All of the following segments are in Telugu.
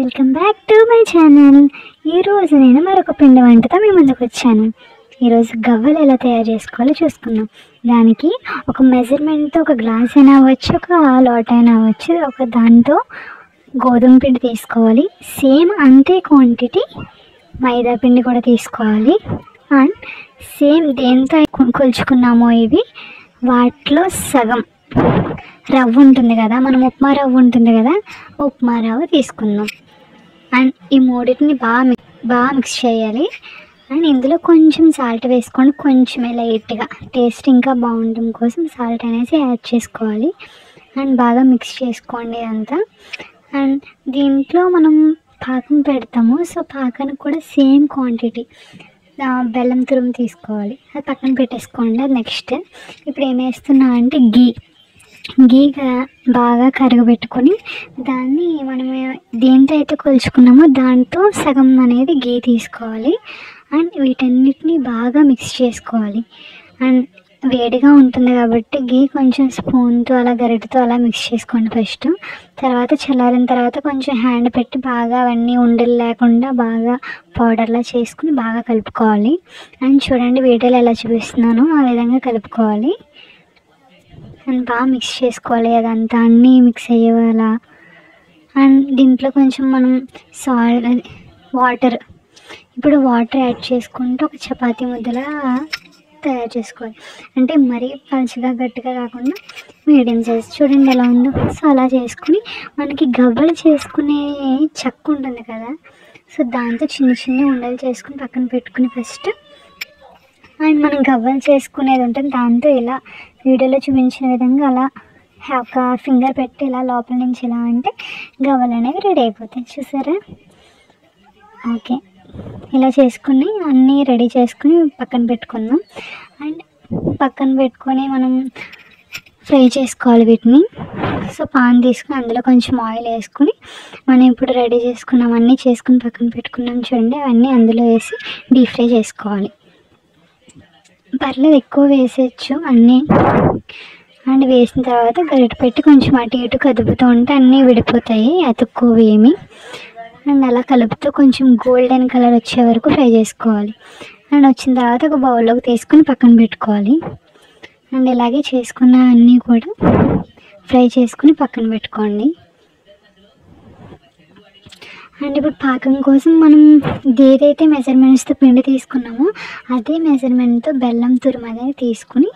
Welcome back to my channel. ఈరోజు నేను మరొక పిండి వంటతో మీ ముందుకు వచ్చాను. ఈరోజు గవ్వలు ఎలా తయారు చేసుకోవాలో చూసుకుందాం. దానికి ఒక మెజర్మెంట్తో ఒక గ్లాస్ అయినా అవ్వచ్చు ఒక లాట్ అయినా అవ్వచ్చు ఒక దాంతో గోధుమ పిండి తీసుకోవాలి. సేమ్ అంతే క్వాంటిటీ మైదా పిండి కూడా తీసుకోవాలి. అండ్ సేమ్ దేంతో కొ- కొలుచుకున్నామో ఇవి వాటిలో సగం రవ్వ ఉంటుంది కదా మనం ఉప్మా రవ్వ ఉంటుంది కదా ఉప్మా రవ్వ తీసుకుందాం. అండ్ ఈ మూడింటిని బాగా మిక్ బాగా మిక్స్ చేయాలి. అండ్ ఇందులో కొంచెం సాల్ట్ వేసుకోండి కొంచెమే లైట్గా టేస్ట్ ఇంకా బాగుండడం కోసం సాల్ట్ అనేసి యాడ్ చేసుకోవాలి. అండ్ బాగా మిక్స్ చేసుకోండి ఇదంతా అండ్ దీంట్లో మనం పాకం పెడతాము. సో పాకానికి కూడా సేమ్ క్వాంటిటీ బెల్లం తురుము తీసుకోవాలి. అది పక్కన పెట్టేసుకోండి. అది నెక్స్ట్ ఇప్పుడు ఏం వేస్తున్నా అంటే గీ గీ బాగా కరగబెట్టుకొని దాన్ని మనం దేంతో అయితే కొలుచుకున్నామో దాంతో సగం అనేది గీ తీసుకోవాలి. అండ్ వీటన్నిటిని బాగా మిక్స్ చేసుకోవాలి. అండ్ వేడిగా ఉంటుంది కాబట్టి గీ కొంచెం స్పూన్తో అలా గరిటతో అలా మిక్స్ చేసుకోండి ఫస్ట్. తర్వాత చల్లారిన తర్వాత కొంచెం హ్యాండ్ పెట్టి బాగా అవన్నీ ఉండలు లేకుండా బాగా పౌడర్లా చేసుకుని బాగా కలుపుకోవాలి. అండ్ చూడండి వీడియోలో ఎలా చూపిస్తున్నానో ఆ విధంగా కలుపుకోవాలి. అండ్ బాగా మిక్స్ చేసుకోవాలి అదంతా అన్నీ మిక్స్ అయ్యేవాళ్ళ. అండ్ దీంట్లో కొంచెం మనం సాల్ట్ వాటర్ ఇప్పుడు వాటర్ యాడ్ చేసుకుంటూ ఒక చపాతీ ముద్దలా తయారు చేసుకోవాలి. అంటే మరీ పలుచగా గట్టిగా కాకుండా మీడియం సైజ్ చూడండి ఎలా ఉందో సో అలా చేసుకుని మనకి గవ్వలు చేసుకునే చెక్క ఉంటుంది కదా. సో దాంతో చిన్న చిన్న ఉండలు చేసుకుని పక్కన పెట్టుకుని ఫస్ట్ అండ్ మనం గవ్వలు చేసుకునేది ఉంటుంది. దాంతో ఇలా వీడియోలో చూపించిన విధంగా అలా ఒక ఫింగర్ పెట్టి ఇలా లోపల నుంచి ఇలా అంటే గవ్వలు అనేవి రెడీ అయిపోతాయి. చూసారా? ఓకే. ఇలా చేసుకుని అన్నీ రెడీ చేసుకుని పక్కన పెట్టుకుందాం. అండ్ పక్కన పెట్టుకొని మనం ఫ్రై చేసుకోవాలి వీటిని. సో పాన్ తీసుకుని అందులో కొంచెం ఆయిల్ వేసుకుని మనం ఇప్పుడు రెడీ చేసుకున్నాం అన్నీ చేసుకుని పక్కన పెట్టుకున్నాం చూడండి. అవన్నీ అందులో వేసి డీప్ ఫ్రై చేసుకోవాలి. పర్లేదు ఎక్కువ వేసేయచ్చు అన్నీ. అండ్ వేసిన తర్వాత గరిట పెట్టి కొంచెం అటు ఇటు కదుపుతూ ఉంటే అన్నీ విడిపోతాయి అతుక్కోవేమి అండ్ అలా కలుపుతూ కొంచెం గోల్డెన్ కలర్ వచ్చే వరకు ఫ్రై చేసుకోవాలి. అండ్ వచ్చిన తర్వాత ఒక బౌల్లోకి తీసుకొని పక్కన పెట్టుకోవాలి. అండ్ ఇలాగే చేసుకున్న అన్నీ కూడా ఫ్రై చేసుకుని పక్కన పెట్టుకోండి. అండ్ ఇప్పుడు పాకం కోసం మనం ఏదైతే మెజర్మెంట్స్తో పిండి తీసుకున్నామో అదే మెజర్మెంట్తో బెల్లం తురుము అనేది తీసుకుని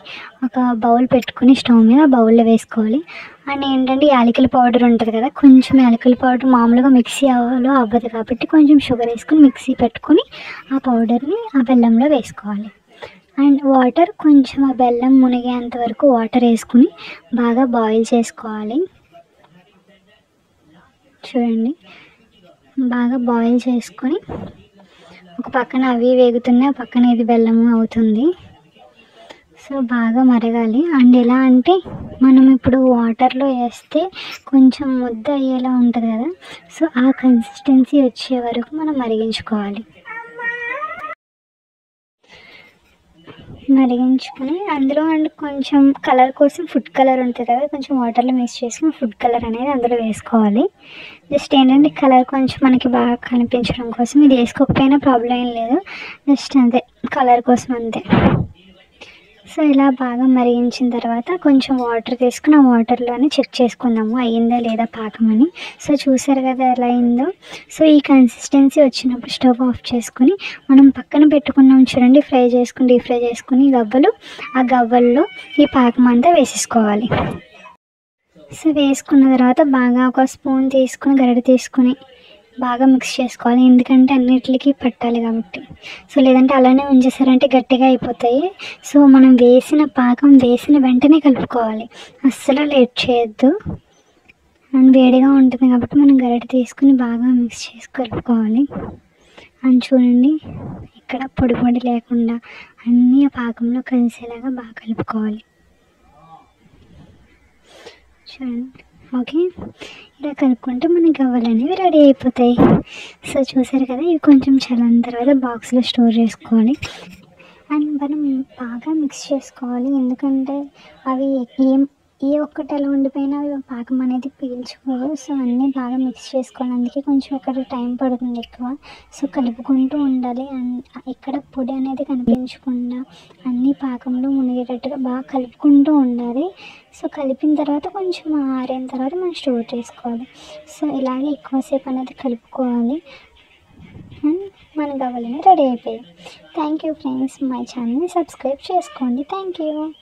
ఒక బౌల్ పెట్టుకుని స్టవ్ మీద బౌల్లో వేసుకోవాలి. అండ్ ఏంటంటే యాలకుల పౌడర్ ఉంటుంది కదా కొంచెం యాలకుల పౌడర్ మామూలుగా మిక్సీ అవ్వలో అవ్వదు కాబట్టి కొంచెం షుగర్ వేసుకుని మిక్సీ పెట్టుకుని ఆ పౌడర్ని ఆ బెల్లంలో వేసుకోవాలి. అండ్ వాటర్ కొంచెం ఆ బెల్లం మునిగేంత వరకు వాటర్ వేసుకుని బాగా బాయిల్ చేసుకోవాలి. చూడండి. బాగా బాయిల్ చేసుకొని ఒక పక్కన అవి వేగుతున్నాయి పక్కన ఇది బెల్లము అవుతుంది. సో బాగా మరగాలి. అండ్ ఎలా అంటే మనం ఇప్పుడు వాటర్లో వేస్తే కొంచెం ముద్ద అయ్యేలా ఉంటుంది కదా? సో ఆ కన్సిస్టెన్సీ వచ్చే వరకు మనం మరిగించుకోవాలి. మరిగించుకొని అందులో అండ్ కొంచెం కలర్ కోసం ఫుడ్ కలర్ ఉంటుంది కదా కొంచెం వాటర్లో మిక్స్ చేసుకుని ఫుడ్ కలర్ అనేది అందులో వేసుకోవాలి. జస్ట్ ఏంటంటే కలర్ కొంచెం మనకి బాగా కనిపించడం కోసం ఇది వేసుకోకపోయినా ప్రాబ్లం ఏం లేదు. జస్ట్ అంతే కలర్ కోసం అంతే. సో ఇలా బాగా మరిగించిన తర్వాత కొంచెం వాటర్ తీసుకుని ఆ వాటర్లోనే చెక్ చేసుకుందాము అయ్యిందా లేదా పాకం అని. సో చూసారు కదా ఎలా అయిందో. సో ఈ కన్సిస్టెన్సీ వచ్చినప్పుడు స్టవ్ ఆఫ్ చేసుకుని మనం పక్కన పెట్టుకున్నాం చూడండి ఫ్రై చేసుకుని డీప్ ఫ్రై చేసుకుని గవ్వలు ఆ గవ్వల్లో ఈ పాకం అంతా వేసేసుకోవాలి. సో వేసుకున్న తర్వాత బాగా ఒక స్పూన్ తీసుకుని గరిట తీసుకుని బాగా మిక్స్ చేసుకోవాలి. ఎందుకంటే అన్నిటికీ పట్టాలి కాబట్టి. సో లేదంటే అలానే ఉంచేసారంటే గట్టిగా అయిపోతాయి. సో మనం వేసిన పాకం వేసిన వెంటనే కలుపుకోవాలి. అస్సలు లేట్ చేయొద్దు. అండ్ వేడిగా ఉంటుంది కాబట్టి మనం గరిటె తీసుకుని బాగా మిక్స్ చేసి కలుపుకోవాలి. అండ్ చూడండి ఇక్కడ పొడి పొడి లేకుండా అన్నీ ఆ పాకంలో కలిసేలాగా బాగా కలుపుకోవాలి. చూడండి. ఓకే ఇలా కలుపుకుంటే మనకి గవ్వలు అనేవి రెడీ అయిపోతాయి. సో చూసారు కదా ఇవి కొంచెం చల్లని తర్వాత బాక్స్లో స్టోర్ చేసుకోవాలి. అండ్ మనం బాగా మిక్స్ చేసుకోవాలి. ఎందుకంటే అవి ఏం ఏ ఒక్కటి అలా ఉండిపోయినా పాకం అనేది పీల్చుకోదు సో అన్నీ బాగా మిక్స్ చేసుకోవాలి. అందుకే కొంచెం ఇక్కడ టైం పడుతుంది ఎక్కువ. సో కలుపుకుంటూ ఉండాలి. అన్- ఇక్కడ పొడి అనేది కనిపించకుండా అన్నీ పాకంలో మునిగేటట్టుగా బాగా కలుపుకుంటూ ఉండాలి. సో కలిపిన తర్వాత కొంచెం ఆరిన తర్వాత మనం స్టోర్ చేసుకోవాలి. సో ఇలాగే ఎక్కువసేపు అనేది కలుపుకోవాలి. అండ్ మన గవ్వలని రెడీ అయిపోయాయి. థ్యాంక్ యూ ఫ్రెండ్స్ మై ఛానల్ని సబ్స్క్రైబ్ చేసుకోండి. Thank you